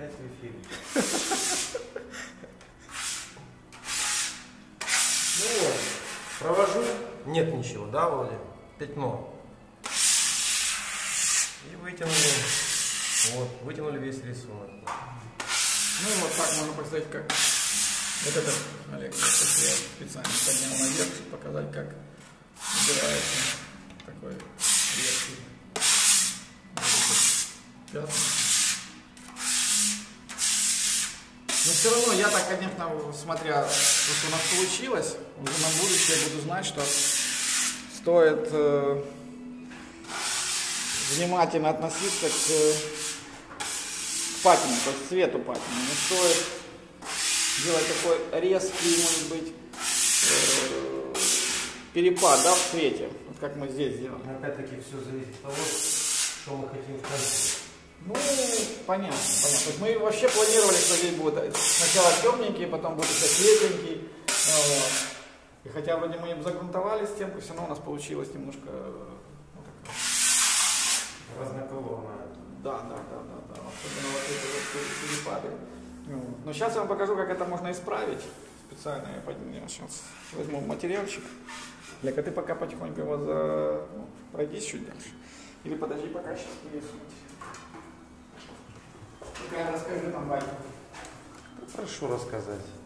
Опять в эфире. Ну вот, провожу. Нет ничего, да, Володя? Пятно. И вытянули. Вот, вытянули весь рисунок. Ну вот так можно представить, как вот этот Олег, я специально поднял наверх, чтобы показать, как убирается такой редкий пятна. Но все равно я так, конечно, смотря то, что у нас получилось, уже на будущее буду знать, что стоит э, внимательно относиться к, к патине, есть цвету патины. Не стоит делать такой резкий, может быть, э, перепад да, в цвете, вот как мы здесь. Но Опять-таки все зависит от того, что мы хотим в конце. Ну, понятно, понятно. То есть мы вообще планировали, что здесь будет сначала темненький, потом будет еще светленький. Вот. И хотя вроде мы им загрунтовали стенку, все равно у нас получилось немножко ну, так, Разноколорная. Да, да, да, да, да. Особенно вот эти вот пер- перепады. Но сейчас я вам покажу, как это можно исправить. Специально я подниму. Сейчас возьму материальчик. Лека, ты пока потихоньку его за... ну, пройдись чуть дальше. Или подожди, пока сейчас принесу расскажу там, Ваня. Прошу рассказать.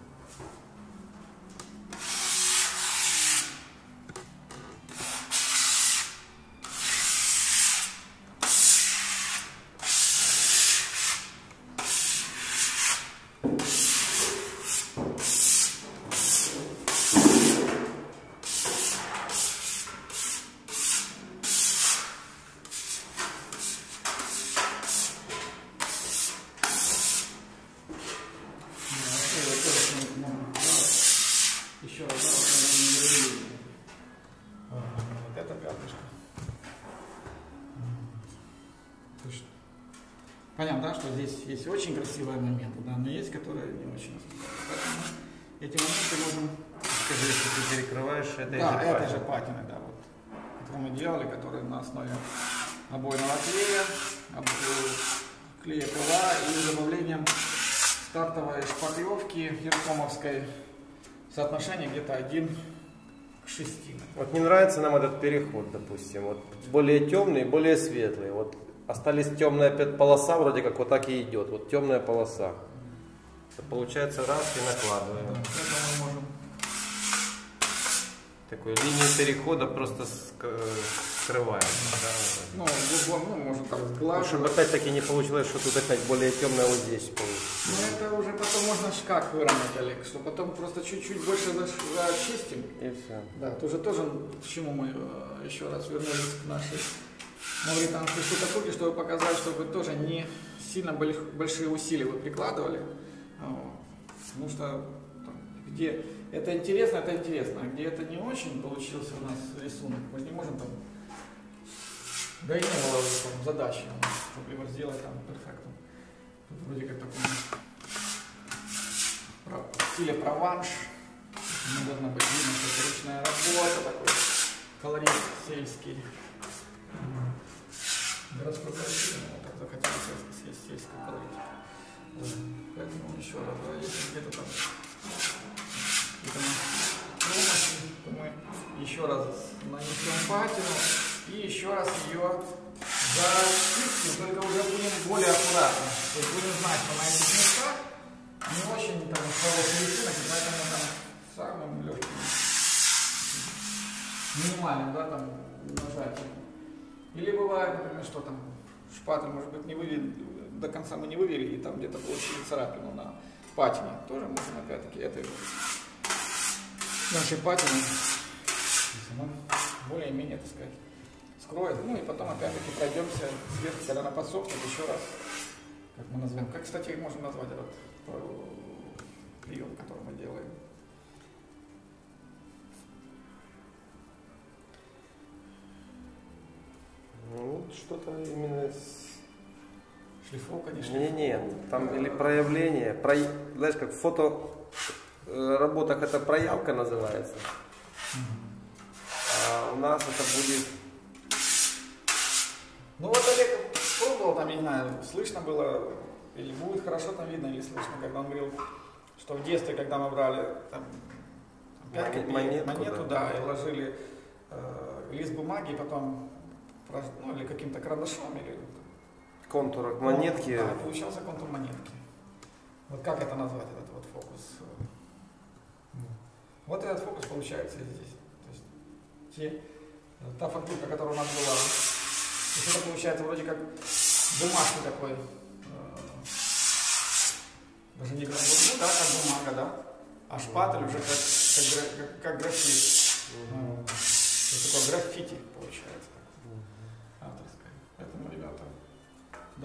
Понятно, да, что здесь есть очень красивые моменты, да, но есть, которые не очень. Поэтому эти моменты можем... Скажи, если ты перекрываешь этой Да, же патиной. же патины, да, вот, которую мы делали, которые на основе обойного клея, об- э, клея ПВА и добавлением стартовой шпаклевки Еркомовской соотношение где-то 1 к 6. Вот не нравится нам этот переход, допустим. Вот более темный, более светлый. Вот остались темная полоса, вроде как вот так и идет. Вот темная полоса. Это получается раз и накладываем. Это мы можем Такой линию перехода просто ск- скрываем. да. Ну, губом, ну, можно так Ну, Чтобы сглаживать. опять-таки не получилось, что тут опять более темное вот здесь получится. Но это уже потом можно ж как выровнять, Олег, что потом просто чуть-чуть больше зачистим. И все. Да, тоже тоже к чему мы э, еще раз вернулись к нашей мавританской штукатурке, чтобы показать, чтобы тоже не сильно больш- большие усилия вы прикладывали. Вот. Потому что там, где это интересно, это интересно, а где это не очень получился у нас рисунок, мы не можем там да и не было там, задачи, чтобы его сделать там перфектом. Тут вроде как такой стиле прованш. Не должно быть видно, что это ручная работа, такой колорит сельский. Городской колорит, ну, так захотелось сельский, сельский, сельский. Поэтому еще раз, да, если где-то там какие-то промахи, то мы еще раз нанесем патину и еще раз ее зачистим, только уже будем более аккуратно. То есть будем знать, что на этих местах не очень там хороший рисунок, поэтому там самым легким, минимальным, да, там нажатием. Или бывает, например, что там шпатель, может быть, не вывели, до конца мы не вывели, и там где-то получили царапину на патине. Тоже можем опять-таки этой нашей патины, более-менее, так сказать, скроет. Ну и потом опять-таки пройдемся сверху, когда она подсохнет, еще раз, как мы назовем. Как, кстати, можем назвать этот э, прием, который мы делаем. Что-то именно с... Шлифовка, не Не, шлифовка. нет, там или проявление, про... знаешь, как в фото э, работах это проявка называется. А у нас это будет Ну вот, Олег, спрашивал, там, я не знаю, слышно было, или будет хорошо там видно, или слышно, когда он говорил, что в детстве, когда мы брали там, 5 Монет- копеек, монетку, монету, да. да. и ложили э, лист бумаги, и потом, ну, или каким-то карандашом, или Контур монетки. Да, получался контур монетки. Вот как это назвать, этот вот фокус? Вот этот фокус получается здесь. То есть те, та фактурка, которая у нас была, то есть это получается вроде как бумажный такой, э, даже не графит, ну да, как бумага, да, а шпатель уже как, как, как, как графит. Э, То есть такое граффити получается.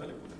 Авторское. Поэтому, ребята, дали будем.